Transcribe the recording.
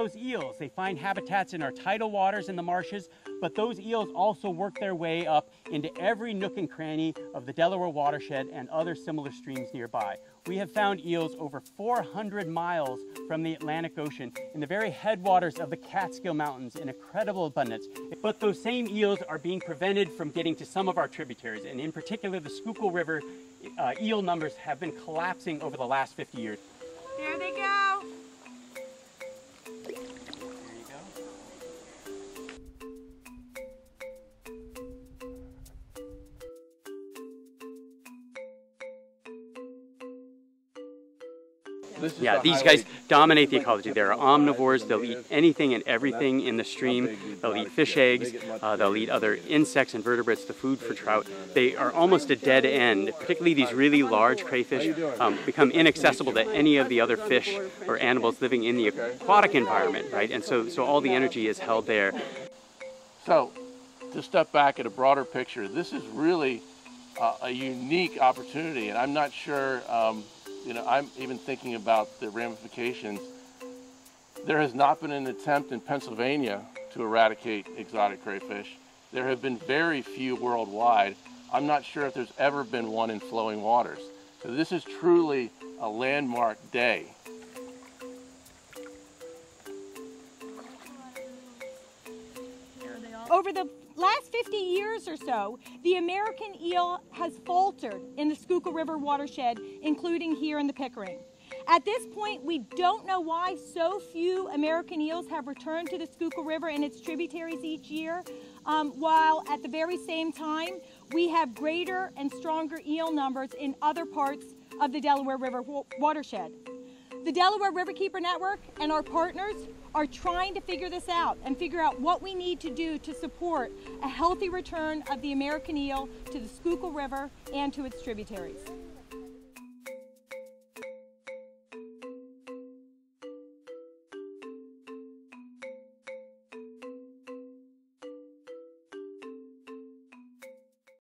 those eels. They find habitats in our tidal waters in the marshes, but those eels also work their way up into every nook and cranny of the Delaware watershed and other similar streams nearby. We have found eels over 400 miles from the Atlantic Ocean in the very headwaters of the Catskill Mountains in incredible abundance. But those same eels are being prevented from getting to some of our tributaries, and in particular the Schuylkill River uh, eel numbers have been collapsing over the last 50 years. Yeah, the these guys dominate the ecology. They're omnivores. They'll eat anything and everything in the stream. They'll eat fish eggs. Uh, they'll eat other insects and vertebrates, the food for trout. They are almost a dead end. Particularly these really large crayfish um, become inaccessible to any of the other fish or animals living in the aquatic environment, right? And so, so all the energy is held there. So, to step back at a broader picture, this is really uh, a unique opportunity, and I'm not sure, um, you know, I'm even thinking about the ramifications. There has not been an attempt in Pennsylvania to eradicate exotic crayfish. There have been very few worldwide. I'm not sure if there's ever been one in flowing waters. So this is truly a landmark day. Over the last 50 years or so, the American eel has faltered in the Schuylkill River watershed, including here in the Pickering. At this point, we don't know why so few American eels have returned to the Schuylkill River and its tributaries each year, um, while at the very same time, we have greater and stronger eel numbers in other parts of the Delaware River watershed. The Delaware Riverkeeper Network and our partners are trying to figure this out and figure out what we need to do to support a healthy return of the American eel to the Schuylkill River and to its tributaries.